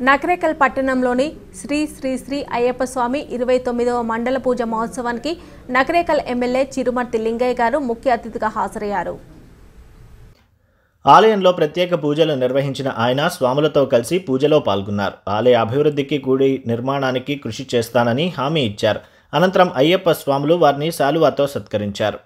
నకరేకల్ పట్టణంలోని శ్రీ శ్రీ శ్రీ అయ్యప్ప స్వామి ఇరవై తొమ్మిదవ మండల పూజ మహోత్సవానికి నకరేకల్ ఎమ్మెల్యే చిరుమర్తి లింగయ్య గారు ముఖ్య అతిథిగా హాజరయ్యారు. ఆలయంలో ప్రత్యేక పూజలు నిర్వహించిన ఆయన స్వాములతో కలిసి పూజలో పాల్గొన్నారు. ఆలయ అభివృద్ధికి కూడి నిర్మాణానికి కృషి చేస్తానని హామీ ఇచ్చారు. అనంతరం అయ్యప్ప స్వాములు వారిని శాలువాతో సత్కరించారు.